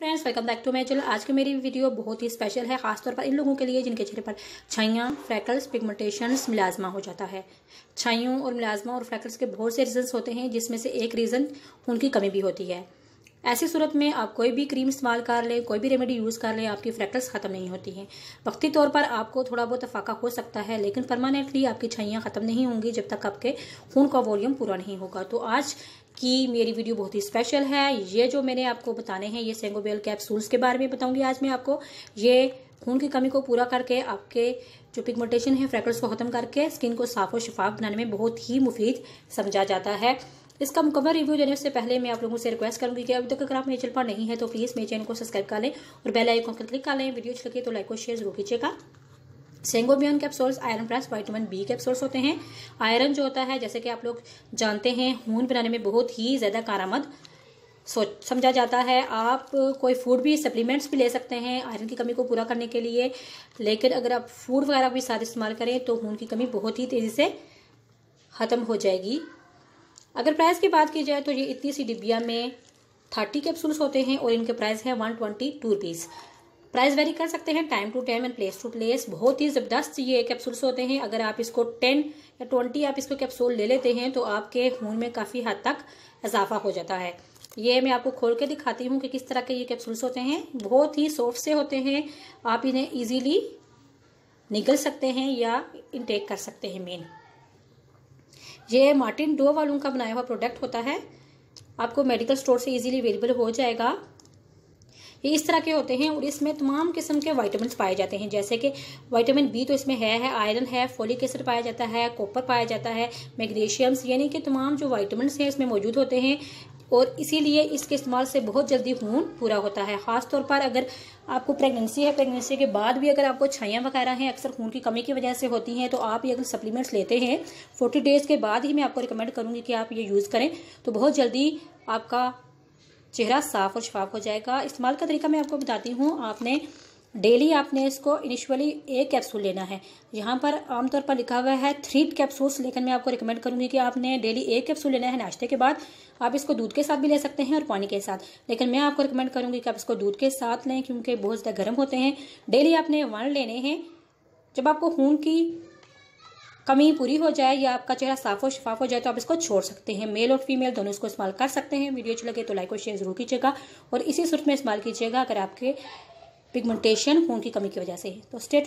Friends welcome back to my channel आज की मेरी वीडियो बहुत ही स्पेशल है, खासतौर पर इन लोगों के लिए जिनके चेहरे पर छाइयाँ फ्रैकल्स पिगमेंटेशन मिलाजमा हो जाता है। छाइयों और मिलाजमा और फ्रैकल्स के बहुत से रीजंस होते हैं, जिसमें से एक रीज़न उनकी कमी भी होती है। ऐसी सूरत में आप कोई भी क्रीम इस्तेमाल कर लें, कोई भी रेमेडी यूज़ कर लें, आपकी फ्रैकल्स ख़त्म नहीं होती हैं। वक्ती तौर पर आपको थोड़ा बहुत फाका हो सकता है, लेकिन परमानेंटली आपकी छाइयाँ ख़त्म नहीं होंगी जब तक आपके खून का वॉल्यूम पूरा नहीं होगा। तो आज की मेरी वीडियो बहुत ही स्पेशल है। ये जो मैंने आपको बताने हैं, ये सेंगोबेल कैप्सूल्स के बारे में बताऊँगी आज मैं आपको। ये खून की कमी को पूरा करके, आपके जो पिगमेंटेशन है फ्रैकल्स को खत्म करके स्किन को साफ़ और शफाफ बनाने में बहुत ही मुफीद समझा जाता है। इसका मुकम्मल रिव्यू देने से पहले मैं आप लोगों से रिक्वेस्ट करूँगी कि अभी तक अगर आप मेरे चैनल पर नहीं है तो प्लीज़ मेरे चैनल को सब्सक्राइब कर लें और बेल आइकन पर क्लिक कर लें। वीडियो अच्छी लगे तो लाइक और शेयर ज़रूर कीजिएगा। Sangobion capsules iron plus vitamin B capsules होते हैं। आयरन जो होता है, जैसे कि आप लोग जानते हैं खून बनाने में बहुत ही ज़्यादा कारामद। सोच समझा जाता है, आप कोई फ़ूड भी सप्लीमेंट्स भी ले सकते हैं आयरन की कमी को पूरा करने के लिए। लेकिन अगर आप फ़ूड वगैरह भी साथ इस्तेमाल करें तो खून की कमी बहुत ही तेज़ी से ख़त्म हो जाएगी। अगर प्राइस की बात की जाए तो ये इतनी सी डिब्बिया में थर्टी कैप्सूल्स होते हैं और इनके प्राइस है one twenty two rupees price vary कर सकते हैं time to time and place to place बहुत ही ज़बरदस्त ये कैप्सूल्स होते हैं। अगर आप इसको टेन या ट्वेंटी आप इसको कैप्सूल ले लेते हैं तो आपके खून में काफ़ी हद तक इजाफा हो जाता है। ये मैं आपको खोल के दिखाती हूँ कि किस तरह के ये कैप्सूल्स होते हैं। बहुत ही सॉफ्ट से होते हैं। आप इन्हें ईजीली निगल सकते हैं या इनटेक कर सकते हैं मेन ये मार्टिन डो वालों का बनाया हुआ प्रोडक्ट होता है। आपको मेडिकल स्टोर से इजीली अवेलेबल हो जाएगा। ये इस तरह के होते हैं और इसमें तमाम किस्म के वाइटामिन पाए जाते हैं। जैसे कि वाइटामिन बी तो इसमें है है आयरन है फोलिक एसिड पाया जाता है कॉपर पाया जाता है मैग्नीशियम्स यानी कि तमाम जो वाइटामिन हैं इसमें मौजूद होते हैं। और इसीलिए इसके इस्तेमाल से बहुत जल्दी खून पूरा होता है। ख़ास तौर पर अगर आपको प्रेगनेंसी है प्रेगनेंसी के बाद भी अगर आपको छाइयाँ वगैरह हैं, अक्सर खून की कमी की वजह से होती हैं तो आप ये अगर सप्लीमेंट्स लेते हैं फोर्टी डेज़ के बाद ही मैं आपको रिकमेंड करूँगी कि आप ये यूज़ करें। तो बहुत जल्दी आपका चेहरा साफ़ और शफाफ हो जाएगा। इस्तेमाल का तरीका मैं आपको बताती हूँ। आपने डेली आपने इसको इनिशियली एक कैप्सूल लेना है। यहाँ पर आमतौर पर लिखा हुआ है थ्री कैप्सूल्स लेकिन मैं आपको रिकमेंड करूँगी कि आपने डेली एक कैप्सूल लेना है नाश्ते के बाद। आप इसको दूध के साथ भी ले सकते हैं और पानी के साथ। लेकिन मैं आपको रिकमेंड करूँगी कि आप इसको दूध के साथ लें क्योंकि बहुत ज़्यादा गर्म होते हैं। डेली आपने वन लेने हैं। जब आपको खून की कमी पूरी हो जाए या आपका चेहरा साफ़ और शफाफ हो जाए तो आप इसको छोड़ सकते हैं। मेल और फीमेल दोनों इसको इस्तेमाल कर सकते हैं। वीडियो अच्छी लगे तो लाइक और शेयर ज़रूर कीजिएगा। और इसी सूरत में इस्तेमाल कीजिएगा। अगर आपके पिगमेंटेशन खून की कमी की वजह से। तो स्टेट